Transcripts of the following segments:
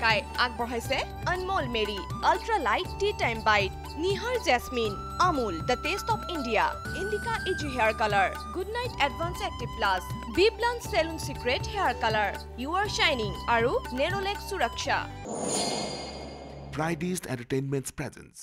ঢাকাই আগবঢ়াইছে Anmol Marie ultra light tea time bite Nihar jasmine Amul the taste of India Indica easy hair colour good night advance active plus B plan salon secret hair colour you are শ্বাইনিং আৰু নেৰলেক সুৰক্ষা Fridays Entertainment's presence.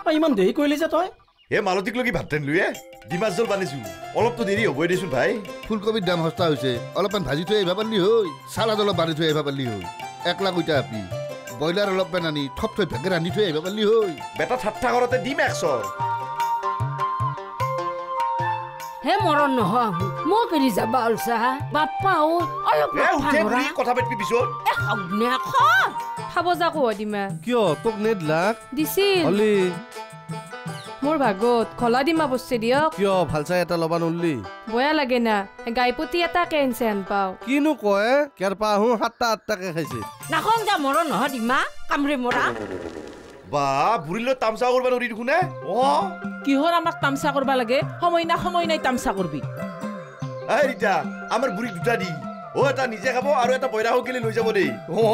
অ, ইমান দেৰি কৰিলি যে তই এ মালতীক লগি ভাত ৰান্ধিলোৱে ডিমাছ জল বানিছো অলপতো দেৰি হ'বই দেচোন ভাই। ফুলকবিৰ দাম সস্তা হৈছে। অলপমান ভাজি থৈ আহিব পাৰিলি হৈ। চালাদ অলপ বান্ধি থৈ আহিব পাৰিলি হৈ। এক লাখ উইটা আপি। ব্ৰইলাৰ অলপমান আনি থপ থৈ ভেগে ৰান্ধি থৈ আহিব পাৰিলি হৈ। বেটা ঠাট্টা কৰতে দিম একশৰ হে মৰণ নহয় মোক এৰি যাবা ওলছা বাপ্পা ও অলপ এ কথা পাতিবি পিছত। খাব যাকো দিমা। কিয় তোক নেদলাক? দিছিল। মোৰ ভাগত খলা দিমা বস্তু দিয়ক। কিয় ভাল চাই এটা ল'বা নললি? বয়া লাগে না গাইপতি এটা কেনছে হেন পাওঁ। কিনো কয় কেৰপা আহোঁ সাতটা আঠটাকে খাইছে। নাখন যা মৰণ নহয় দিমা কামৰে মৰা। বা বুঢ়ীলৈ তামচা কৰিব নোৱাৰি দেখোন নে অ? কিহৰ আমাক তামচা কৰবা লাগে? সময় না সময় নাই তামচা কৰবি। এই ৰীতা আমাৰ বুঢ়ীক দুটা দি। অ এটা নিজে খাব আৰু এটা বইৰা কেলে লৈ যাব দেই? অ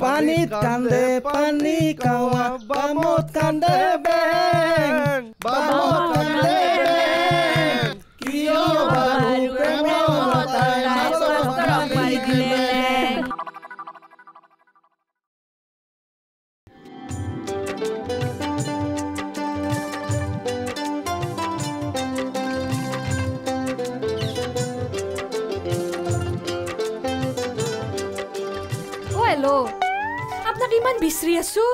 পানীত কান্দে পানী কাৱা বামত কান্দে বামত কান্দে কিয় বাৰু বিচাৰি আছো?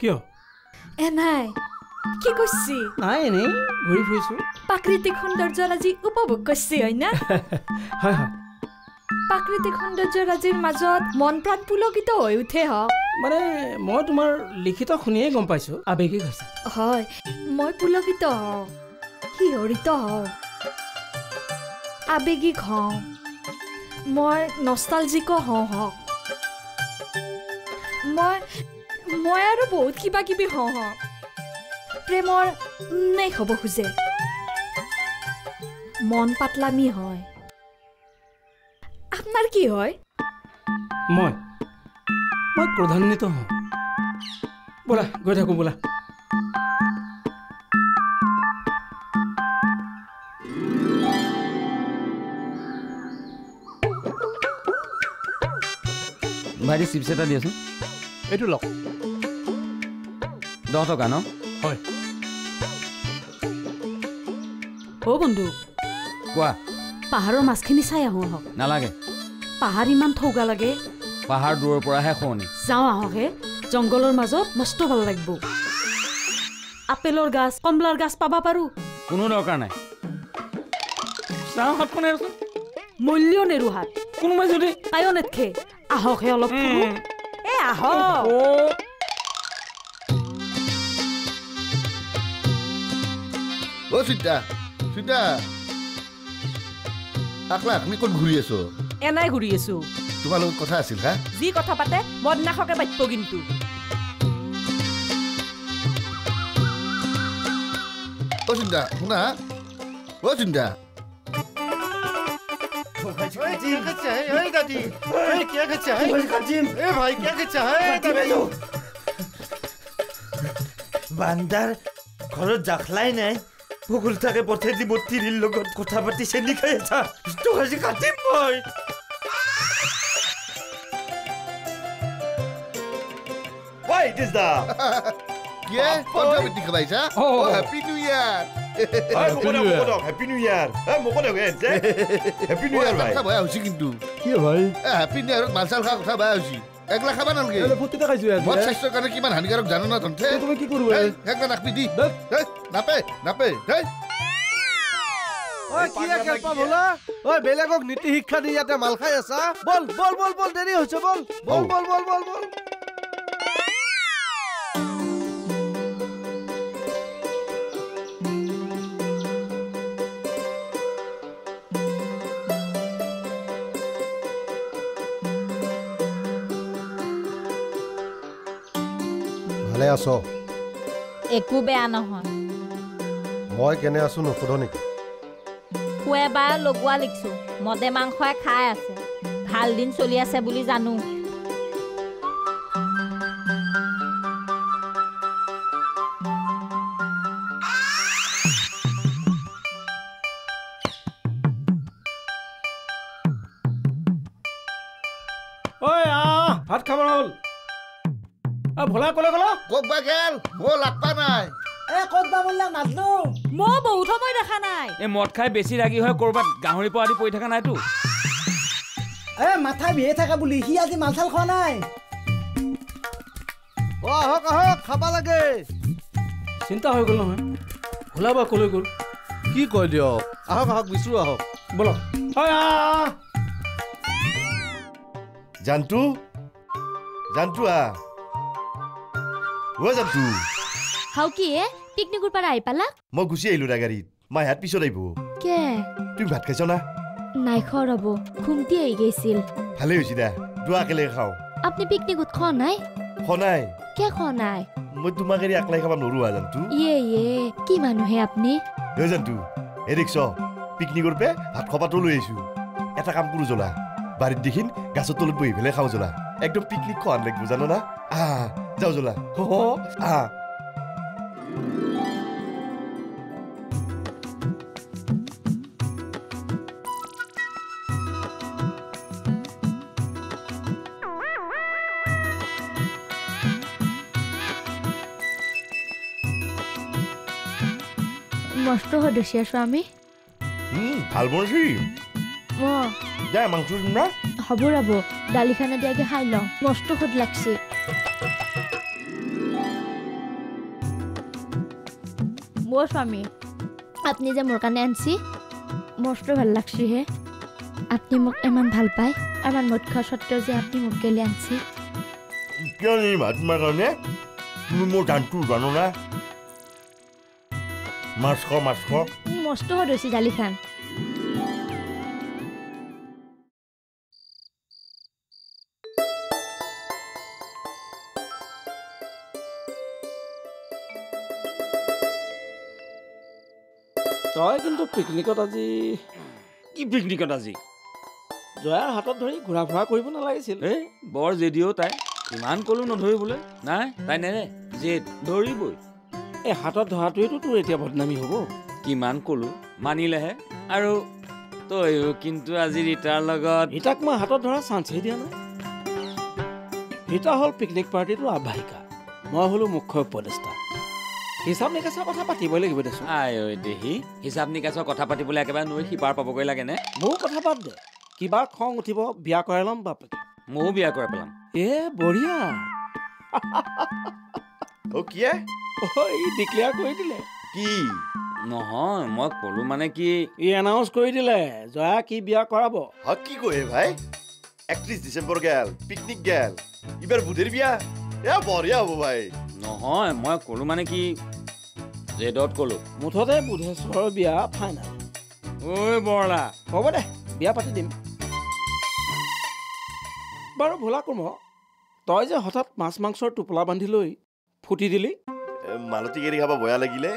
কিয়? এ নাই। কি কৈছি নাই এনেই ঘূৰি ফুৰিছো। প্ৰাকৃতিক সৌন্দৰ্যৰ আজি উপভোগ কৰিছে হয় না? হয় হয়। প্ৰাকৃতিক সৌন্দৰ্যৰাজিৰ মাজত মন প্ৰাণ পুলকিত হৈ উঠে হওক মানে মই তোমাৰ লিখিত শুনিয়েই গম পাইছো আৱেগিক হৈছে। হয় মই পুলকিত হওঁ শিহৰিত হওঁ আৱেগিক হওঁ মই নষ্টালজিকো হওঁ হওক। মই মই আৰু বহুত কিবা কিবি হওঁ। হওক প্ৰেমৰ উন্মেষ হ'ব খোজে। মন পাতলামি হয়। আপোনাৰ কি হয়? মই মই ক্ৰোধান্বিত হওঁ। ব'লা গৈ থাকোঁ ব'লা। ভাইটি চিপছ এটা দিয়াচোন। এইটো লওক। দহ টকা ন? হয়। অ বন্ধু। কোৱা? পাহাৰৰ মাছখিনি চাই আহোঁ আহক। নালাগে। পাহাৰ ইমান থৌগা লাগে। পাহাৰ দূৰৰ পৰাহে শুৱনি। যাওঁ আহকে জংঘলৰ মাজত মস্ত ভাল লাগিব। আপেলৰ গাছ কমলাৰ গাছ পাবা পাৰো। কোনো দৰকাৰ নাই। চাওঁ হাতখন এৰচোন মূল্য নেৰো হাত কোনোবাই যদি কায়ো নেটখে আহকহে অলপ আহক অ চিন্তা চিন্তা আকলা আপুনি ক'ত ঘূৰি আছ? এনাই ঘূৰি আছো। তোমাৰ লগত কথা আছিল হা? যি কথা পাতে মদনাখকে বাট্য কিন্তু অ চিন্তা শুনা। অ চিন্তা। বান্দাৰ ঘৰত জাখলাই নাই ভকুল থাকে পঠাই দি মোৰ তিৰিৰ লগত কথা পাতি চেনি খাই আছা। তোক আজি কাটিম মই। ঐ ইটিজ দা কিয়ে কণ্ঠ বৃদ্ধি খাবাইছা অ হেপী নিউ ইয়াৰ মোকো দিয়ক মোকো দিয়ক হেপী নিউ ইয়াৰ এ মোকো দিয়ক এ যে হেপী নিউ ইয়াৰ ভাই কথা বেয়া হৈছে কিন্তু কি ভাই এ হেপী নিউ ইয়াৰত মাল চাল খোৱা কথা বেয়া হৈছে একলা খাবা নালাগে ফুৰ্তিতে খাইছো মদ স্বাস্থ্যৰ কাৰণে কিমান হানিকাৰক জানো না তন্তে তুমি কি কৰিব একলা নাকবি দি হেই, নাপে নাপে হেই ঐ কি কেৰপা ভোলা ঐ বেলেগক নীতি শিক্ষা দি ইয়াতে মাল খাই আছা বল বল বল বল দেৰি হৈছে বল বল বল বল বল বল ভালে আছ? একো বেয়া নহয়। মই কেনে আছো নুসুধ নেকি? বাৰে লগোৱা লিখিছোঁ। মদে মাংসই খাই আছে। ভাল দিন চলি আছে বুলি জানো। ভোলা ক'লে গ'ল? ক'ত বা গেল? মই লাগ পা নাই। এ ক'ত বা বললা নাজনো। মই বহুত সময় দেখা নাই। এই মদ খাই বেছি ৰাগি হৈ ক'ৰবাত গাহৰি পৰা আদি পৰি থকা নাইতো। এ মাথা বিহে থাকা বুলি সি আজি মাল চাল খোৱা নাই। অ আহক আহক খাবা লাগে। চিন্তা হৈ গ'ল নহয়। ভোলা বা ক'লৈ গ'ল? কি কয় দিয়ক? আহক আহক বিচৰু আহক। বলক। জানটো জানটো আহ। অ' জানটো হাও কি এ পিকনিকৰ পৰা আহি পালা মই গুচি আহিলোঁ ৰা গাড়ীত মাই হাত পিছত আহিব কে তুমি ভাত খাইছ না নাই খোৱা ৰ'ব খুমটি আহি গৈছিল ভালেই হৈছে দে দুৱা একেলগে খাওঁ আপুনি পিকনিকত খোৱা নাই সনাই কিয় খোৱা নাই মই তোমাক এৰি একলাই খাব নোৱাৰো আ জানটো ইয়ে ইয়ে কি মানুহে আপুনি হে জানটো এ দেখিছ পিকনিকৰ পে ভাত খোৱাটো লৈ আহিছোঁ এটা কাম কৰোঁ জ্বলা বাৰীত দেখিন গাছৰ তলত বহি পেলাই খাওঁ জ্বলা একদম পিকনিক খোৱান লাগিব জানো না আহ যাওঁ জ্বলা হ আহ। মস্ত সদস্য স্বামী ভালো বনাইছি অঁ দে মাংস না হ'ব ৰ'ব। দালিখানা দিয়াকে খাই লওঁ। মস্ত সোধ লাগছে। স্বামী। আপুনি যে মোৰ কাৰণে আনছি মস্ত ভাল লাগছি হে। আপুনি মোক ইমান ভাল পায়। মদ খোৱা স্বত্তেও যে আপুনি মোক গেলি আনছি। কিয় তোমাৰ কাৰণে? তুমি মোৰ ধানটো জানো না মাছ খ মাছ খ মস্ত হৈছে দালিখান তই কিন্তু পিকনিকত আজি কি পিকনিকত আজি? জয়াৰ হাতত ধৰি ঘূৰা ফুৰা কৰিব নালাগিছিল। এই বৰ জেদিও তাই। ইমান ক'লো নধৰিবলৈ নাই তাই নেৰে। জেদ ধৰিবই। এই হাতত ধৰাটোৱেতো তোৰ এতিয়া বদনামী হ'ব। কিমান ক'লো মানিলেহে। আৰু তয়ো কিন্তু আজি ৰীতাৰ লগত ৰীতাক মই হাতত ধৰা চান্সেই দিয়া নাই। ৰীতা হ'ল পিকনিক পাৰ্টিটোৰ আহ্বায়িকা মই হ'লো মুখ্য উপদেষ্টা। হিচাপ নিকাচৰ কথা পাতিবই লাগিব দেচোন। আই ঐ দেহি হিচাপ নিকাচৰ কথা পাতিবলৈ একেবাৰে নৈ সিপাৰ পাবগৈ লাগেনে মোৰ কথা বাদ দে কিবা খং উঠিব বিয়া কৰাই ল'ম বাপেকে ময়ো বিয়া কৰাই পেলাম। এ বঢ়িয়া। অ' কিয়ে অ' ই ডিক্লেয়াৰ কৰি দিলে। কি? নহয় মই ক'লো মানে কি ই এনাউন্স কৰি দিলে জয়া কি বিয়া কৰাব? হা কি কয় ভাই? একত্ৰিছ ডিচেম্বৰ গেল পিকনিক গেল এইবাৰ বুধেৰ বিয়া? এ বঢ়িয়া হ'ব ভাই। নহয় মই ক'লো মানে কি? জেদত ক'লো। মুঠতে বুধেশ্বৰৰ বিয়া ফাইনেল ঐ বৰলা। হ'ব দে বিয়া পাতি দিম। বাৰু ভোলা কুৰ্ম তই যে হঠাৎ মাছ মাংসৰ টোপোলা বান্ধি লৈ ফুটি দিলি? মালতী কেৰি খাব বেয়া লাগিলে।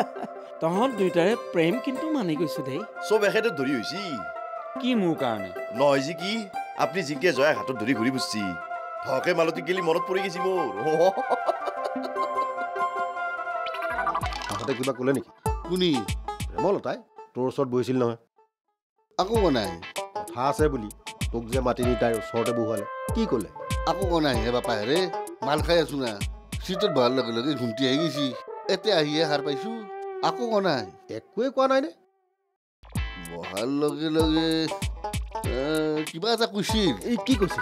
তহঁত দুয়োটাৰে প্ৰেম কিন্তু মানি গৈছে দেই। চব এখেতে ধৰি হৈছি। কি মোৰ কাৰণে? নহয় যি কি আপুনি জিংকে জয়াক হাতত ধৰি ঘূৰি ফুৰছি ধকে মালতী গেলি মনত পৰি গৈছি মোৰ কিবা ক'লে নেকি কোনি প্ৰেমলতাই তোৰ ওচৰত বহিছিল নহয় আকৌ কনাই কথা আছে বুলি তোক যে মাতি নি তাইৰ ওচৰতে বহুৱালে কি ক'লে আকৌ কনাই হে বাপা হেৰে মাল খাই আছো না চিটত বহাৰ লগে লগে ঘুমটি আহি গৈছি এতিয়া আহিহে সাৰ পাইছো আকৌ কনাই একোৱে কোৱা নাই নে বহাৰ লগে লগে কিবা এটা কৈছিল এই কি কৈছে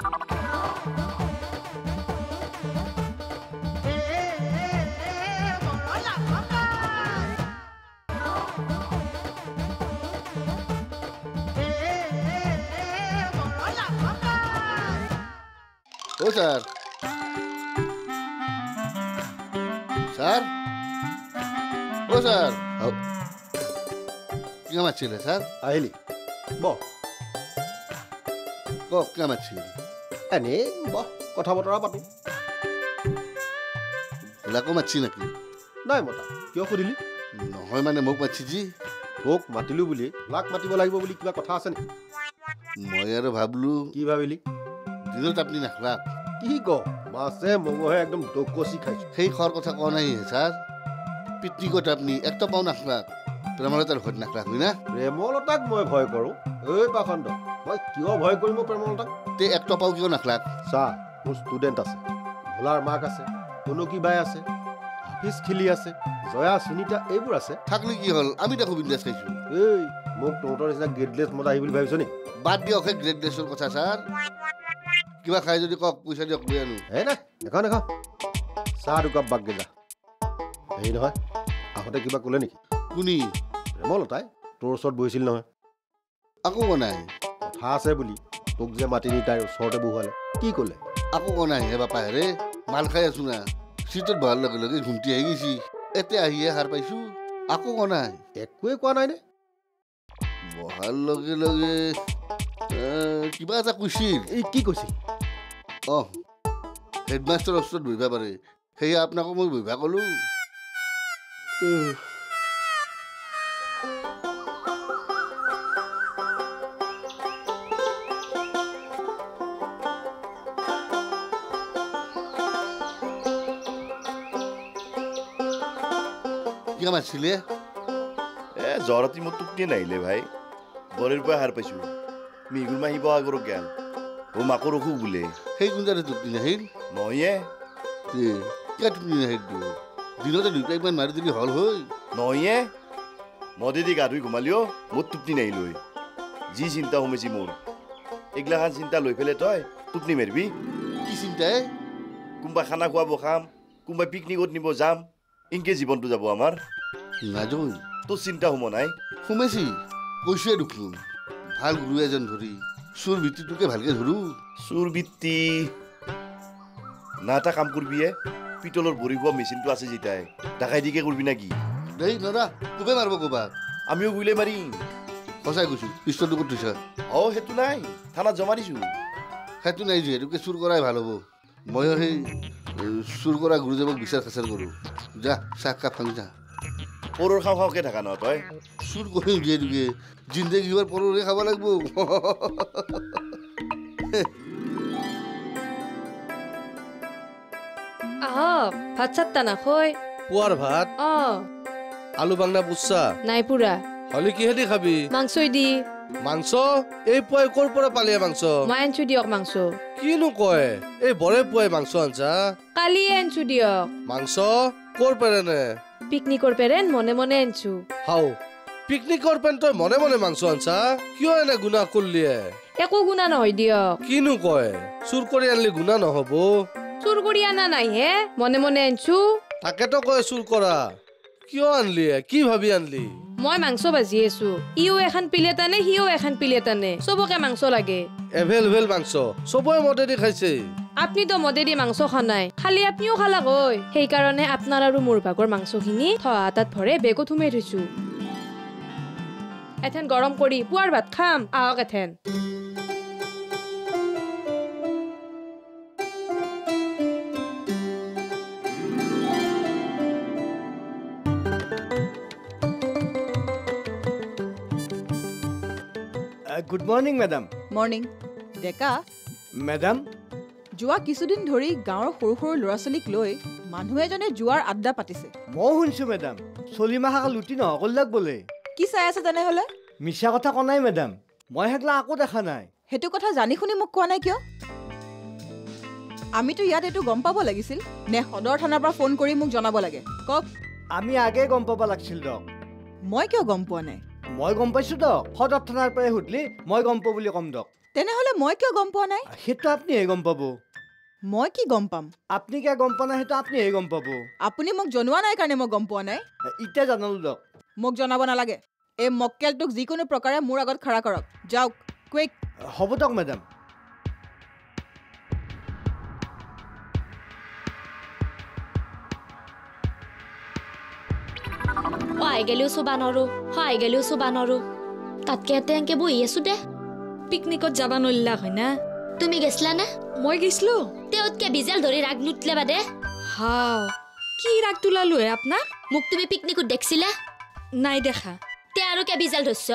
ছাৰ ছাৰ কিয় মাতিছিলে ছাৰ আহিলি বহ কিয় মাতিছিল এনেই বহ কথা বতৰা পাতো ভোলাকো মাতিছি নেকি নাই মতা কিয় সুধিলি নহয় মানে মোক মাতিছি যি তোক মাতিলো বুলি লাক মাতিব লাগিব বুলি কিবা কথা আছে নেকি মই আৰু ভাবলো কি ভাবিলি দিনত আপুনি নাখলাক কি ক? মাছে মঙহে একদম ডকচি খাইছো। সেই খৰ কথা কোৱা নাই ছাৰ। পিকনিকত আপুনি একটা পাও নাখলাক প্ৰেমলতাৰ ঘৰত নাখলাক হয় না? প্ৰেমলতাক মই ভয় কৰোঁ। এই পাখণ্ড মই কিয় ভয় কৰিম প্ৰেমলতাক? তে একটা পাও কিয় নাখলাক চা মোৰ ষ্টুডেণ্ট আছে। ভোলাৰ মাক আছে কনকী বাই আছে হাফিজ খিলি আছে জয়া সুনীতা এইবোৰ আছে। থাকলি কি হ'ল? আমি দেখো বিন্দাছ খাইছো। এই মোক তহঁতৰ নিচিনা গ্ৰেডলেছ মত আহি বুলি ভাবিছ নি? বাদ দিয়ক সেই গ্ৰেড ড্ৰেছৰ কথা ছাৰ। কিবা খাই যদি কওক পইচা দিয়ক লৈ আনো। হে নাই নেখাওঁ নেখাওঁ। চাহ দুকাপ বাক গেলা হেৰি নহয় আহোঁতে কিবা ক'লে নেকি? কোনি? প্ৰেমলতাই তোৰ ওচৰত বহিছিল নহয়। আকৌ কোৱা নাই? কথা আছে বুলি তোক যে মাতি নি তাইৰ ওচৰতে বহুৱালে কি ক'লে? আকৌ কোৱা নাই হে বাপা হেৰে মাল খাই আছো না। চিটত বহাৰ লগে লগে ঘুমটি আহি গৈছি। এতিয়া আহিহে সাৰ পাইছো। আকৌ কোৱা নাই? একোৱে কোৱা নাই নে? বহাৰ লগে লগে কিবা এটা কৈছিল। এই কি কৈছিল? অঁ হেডমাষ্টাৰৰ ওচৰত বহিব পাৰে। সেয়ে আপোনাকো মই বহিব ক'লো। কিয় মাতিছিলে এ জ্বৰতি মোৰ টোপনি নাহিলে ভাই। বৰেৰ পৰা সাৰ পাইছো। মিগুৰ মাহী বহাগৰ জ্ঞান। অ মাকৰ অসুখ বোলে সেই কোনজাতে টোপনি নাহিল নহয়ে তে কিয় টোপনি নাহিল তো দিনতে দুটা ইমান মাৰি দিলি হল হৈ নহয়ে মদে দি গা ধুই ঘুমালিও মোৰ টোপনি নাহিল হৈ যি চিন্তা সোমাইছি মোৰ এইগিলাখান চিন্তা লৈ পেলাই তই টোপনি মাৰিবি কি চিন্তাই কোনোবা খানা খুৱাব খাম কোনোবাই পিকনিকত নিব যাম ইনকে জীৱনটো যাব আমাৰ নাযাওঁ তোৰ চিন্তা সোমোৱা নাই সোমাইছি কৈছোৱে দেখোন ভাল গুৰু এজন ধৰি চোৰ ভিত্তিটোকে ভালকে ধৰো। চোৰ বৃত্তি। না এটা কাম কৰবি হে পিতলৰ ভৰি খোৱা মেচিনটো আছে যেতাই ডাকাইটিকে কৰবি না কি? দেই নৰা কোবে মাৰিব ক'বা আমিও গুইলে মাৰিম। সঁচাই কৈছো পিষ্টলটো ক'ত থৈছা? অ সেইটো নাই থানাত জমা দিছো। সেইটো নাই যিহেতুকে চুৰ কৰাই ভাল হ'ব। ময়ো সেই চুৰ কৰা গুৰুদেৱক বিচাৰ খাচাৰ কৰোঁ। যা চাহ কাপ খাং যা। পৰৰ খাওঁ খাওঁকে থাকা ন তই চুৰ কৰিম যিহেতুকে জিন্দেগী এবাৰ পৰৰে খাব লাগিব। আহক ভাত চাত নাখৈ পুৱাৰ ভাত? অ। আলু বাংনা পুচ্ছা নাই পুৰা হলি কিহেদি খাবি? মাংসই দি। মাংস? এই পুৱাই ক'ৰ পৰা পালিয়ে মাংস? মই আনছো দিয়ক মাংস। কিনো কয়? এই বৰে পুৱাই মাংস আনছা। কালিয়ে আনছো দিয়ক। মাংস? ক'ৰ পেৰেনে পিকনিকৰ পেৰেন মনে মনে আনছো হাও পিকনিকৰ পেন তই মনে মনে মাংস আনছা কিয় এনে গুণা কৰলিয়ে একো গুণা নহয় দিয়ক কিনো কয় চুৰ কৰি আনলি গুণা নহ'ব চুৰ কৰি আনা নাই হে মনে মনে আনছো তাকেতো কয় চুৰ কৰা কিয় আনলিয়ে কি ভাবি আনলি মই মাংস ভাজি আছো ইও এখন প্লেট আনে সিও এখন প্লেট আনে চবকে মাংস লাগে এভেল ভেল মাংস চবৰে মতেদি খাইছে আপুনিতো মদেদি মাংস খোৱা নাই। খালি আপুনিও খালাক ঐ সেইকাৰণে আপোনাৰ আৰু মোৰ ভাগৰ মাংসখিনি থোৱা এটাত ভৰে বেগত সোমাই থৈছো। এথেন গৰম কৰি পুৱাৰ ভাত খাম। আহক এথেন। Good morning madam. Morning. Deka. Madam যোৱা কিছুদিন ধৰি গাঁৱৰ সৰু সৰু ল'ৰা ছোৱালীক লৈ মানুহ এজনে যোৱাৰ আড্ডা পাতিছে। ময়ো শুনিছো মেডাম। চলিমাহাক লুটি নহকলাক বোলে। কি চাই আছে তেনেহ'লে? মিছা কথা কোৱা নাই মেডাম। মই সেইগিলা আকৌ দেখা নাই। সেইটো কথা জানি শুনি মোক কোৱা নাই কিয়? আমিতো ইয়াত এইটো গম পাব লাগিছিল। নে সদৰ থানাৰ পৰা ফোন কৰি মোক জনাব লাগে। কওক। আমি আগে গম পাব লাগিছিল দক মই কিয় গম পোৱা নাই? মই গম পাইছো দক সদৰ থানাৰ পৰাই সুধিলি মই গম পাওঁ বুলি ক'ম দক তেনেহ'লে মই কিয় গম পোৱা নাই? সেইটো আপুনিহে গম পাব। মই কি গম পাম? আপুনি কিয় গম পোৱা নাই সেইটো আপুনিহে গম পাব। আপুনি মোক জনোৱা নাই কাৰণে মই গম পোৱা নাই। এতিয়া জানালো দক মোক জনাব নালাগে। এই মক্কেলটোক যিকোনো প্ৰকাৰে মোৰ আগত খাৰা কৰক। যাওক কুইক। হ'ব দক মেডাম। সহায় গেলিও চুবা নৰো সহায় গেলিও চুবা নৰো তাতকে ইয়াতে এনেকে বহি আছো দে। পিকনিকত যাবা নল্লাক হয় না? তুমি গেছলা না? মই গেছলো। তেওঁতকে বিজেল ধৰি ৰাগ নুতলে বাদে হাও কি ৰাগ তোলালো হে আপোনাক মোক তুমি পিকনিকত দেখছিলা? নাই দেখা। তে আৰু কে বিজাল ধৰছ?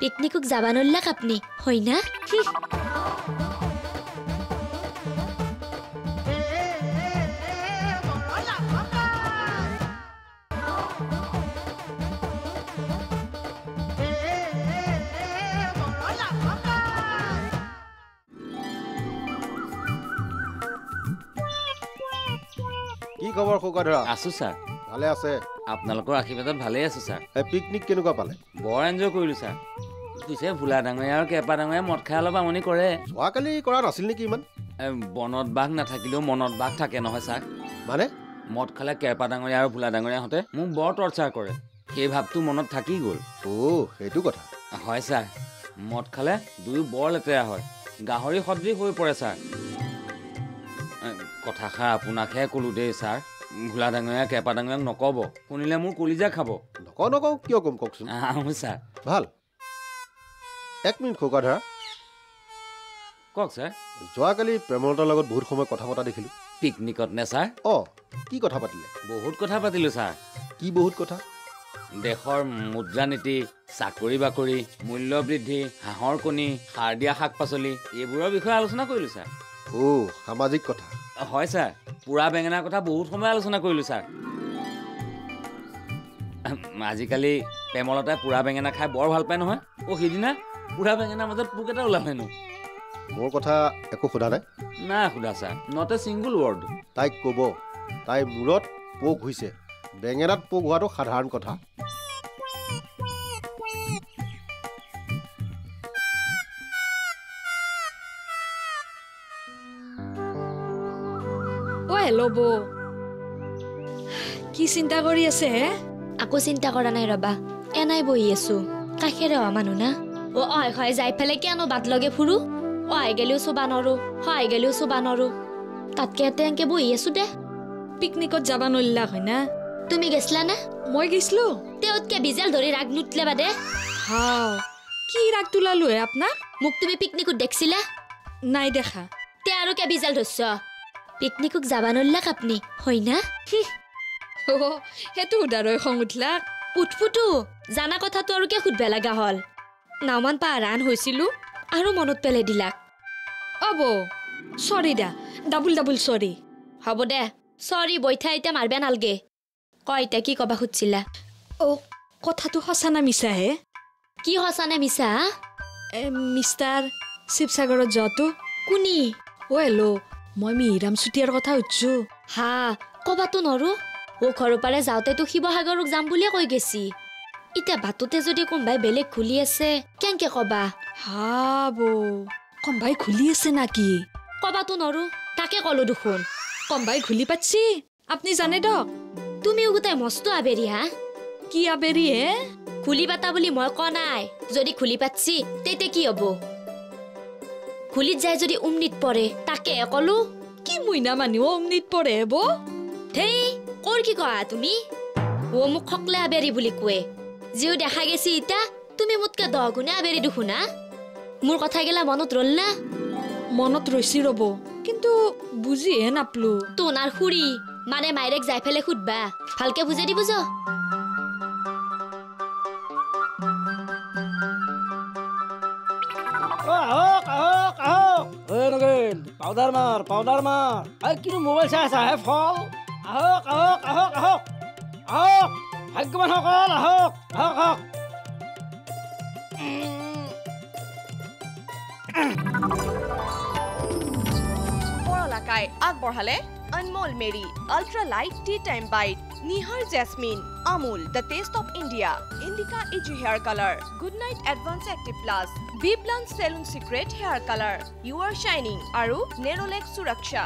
পিকনিকক যাবা নল্লাক আপনি হয় না? খবৰ খোকাধৰা আছো ছাৰ। ভালে আছে? আপোনালোকৰ আশীৰ্বাদত ভালেই আছো ছাৰ। এই পিকনিক কেনেকুৱা পালে? বৰ এনজয় কৰিলোঁ ছাৰ। পিছে ভোলা ডাঙৰীয়া আৰু কেপা ডাঙৰীয়া মদ খাই অলপ আমনি কৰে। যোৱাকালি কৰা নাছিল নেকি ইমান? বনত বাঘ নাথাকিলেও মনত বাঘ থাকে নহয় ছাৰ। মানে? মদ খালে কেপা ডাঙৰীয়া আৰু ভোলা ডাঙৰীয়াহঁতে মোক বৰ টৰ্চাৰ কৰে। সেই ভাৱটো মনত থাকি গ'ল। অ' সেইটো কথা। হয় ছাৰ। মদ খালে দুয়ো বৰ লেতেৰা হয়। গাহৰি সদৃশ হৈ পৰে ছাৰ। কথাষাৰ আপোনাকহে ক'লোঁ দেই ছাৰ। ভোলা ডাঙৰীয়া কেপা ডাঙৰীয়াক নক'ব। শুনিলে মোৰ কলিজা খাব। নকওঁ নকওঁ কিয় ক'ম কওকচোন? আহোঁ ছাৰ। ভাল। এক মিনিট খোকাধৰা কওক ছাৰ। যোৱাকালি প্ৰেমলতাৰ লগত বহুত সময় কথা পতা দেখিলোঁ। পিকনিকত নে ছাৰ? অঁ কি কথা পাতিলে? বহুত কথা পাতিলোঁ ছাৰ। কি বহুত কথা? দেশৰ মুদ্ৰা নীতি চাকৰি বাকৰি মূল্য বৃদ্ধি হাঁহৰ কণী সাৰ দিয়া শাক পাচলি এইবোৰৰ বিষয়ে আলোচনা কৰিলোঁ ছাৰ। অ' সামাজিক কথা। হয় ছাৰ। পোৰা বেঙেনাৰ কথা বহুত সময় আলোচনা কৰিলোঁ ছাৰ। আজিকালি প্ৰেমলতাই পোৰা বেঙেনা খাই বৰ ভাল পায় নহয়। অ' সিদিনা পোৰা বেঙেনাৰ মাজত পোক এটা ওলাল হেনো মোৰ কথা একো সোধা নাই? নাই সোধা sir. Not a single word তাইক ক'ব তাইৰ মূৰত পোক হৈছে। বেঙেনাত পোক হোৱাটো সাধাৰণ কথা। অ হেল্ল' বৌ কি চিন্তা কৰি আছে হে? আকৌ চিন্তা কৰা নাই ৰবা। এনাই বহি আছো। কাষেৰে হোৱা মানুহ না? অ অই হয় যাই পেলাই কিয়নো বাট লগে ফুৰো? অই গেলিও চুবা নৰো হয় গেলিও চুবা নৰো তাতকে ইয়াতে এনেকে বহি আছো দে। পিকনিকত যাবা নল্লাক হয় না? তুমি গেছলা না? মই গেছলো। তেওঁতকে বিজাল ধৰি ৰাগ নুতলে বাদে হাও কি ৰাগ তোলালো হে আপোনাক? মোক তুমি পিকনিকত দেখছিলা? নাই দেখা। তে আৰু কে বিজাল ধৰছ? পিকনিকক যাবা নল্লাক আপনি হয় না অ সেইটো সোধাৰৈ খং উঠলাক উঠফুটো জানা কথাটো আৰু কিয় সুধবা লগা হ'ল? নাওমান পাহাৰান হৈছিলো আৰু মনত পেলাই দিলাক অ বৌ চৰি দা ডাবুল ডাবুল চৰি। হ'ব দে চৰি বৈঠা এতিয়া মাৰবা নালগে। কয় এতিয়া কি কবা খুজিছিলা অ কথাটো সঁচা না মিছা হে? কি সঁচা নে মিছা? মিষ্টাৰ শিৱসাগৰত যোৱাটো? কোনি? অ হেল্ল' মই মিহিৰাম চুতীয়াৰ কথা সুধছো। হা কবাতো নৰো। অ ঘৰৰ পাৰে যাওঁতেতো শিৱসাগৰক যাম বুলিয়ে কৈ গেছি। এতিয়া বাটতে যদি কোনোবাই বেলেগ খুলি আছে কেনকে কবা? হা বৌ কম্বাই খুলি আছে নাকি? কবাতো নৰো তাকে কলো দেখোন। কম্বাই খুলি পাতছি আপুনি জানে দক তুমিও গোটাই মস্ত আবেৰি হা। কি আবেৰি হে? খুলি পাতা বুলি মই কোৱা নাই। যদি খুলি পাতছি তেতিয়া কি হব? খুলিত যায় যদি উমনিত পৰে। তাকে কলো কি মইনা মানুহ অমনিত পৰে বৌ? ধেই কৰ কি কোৱা তুমি? অ মোক সকলে আবেৰি বুলি কোৱে। যিও দেখা গেছি ইতা তুমি মোতকে দহ গুণে আবেৰি দুখুনা মোৰ কথা গেলা মনত ৰল না? মনত ৰৈছি ৰ'ব কিন্তু বুজিহে নাপলো। তোনাৰ খুৰী মানে মাইৰেক যাই ফেলে সুধবা। ভালকে বুজাই দি বুজ পাউডাৰ মাৰ পাউডাৰ মাৰ এই কিন্তু মোবাইল চাই আছা হে ফল আহক আহক আহক আহক আহক ভাগ্যৱানসকল আহক আহক আহক পৰলাকাই আগবঢ়ালে Anmol Marie ultra light tea time bite Nihar jasmine Amul the taste of India Indica easy hair colour good night advance active plus B plan salon secret hair colour you are শ্বাইনিং আৰু নেৰলেক সুৰক্ষা।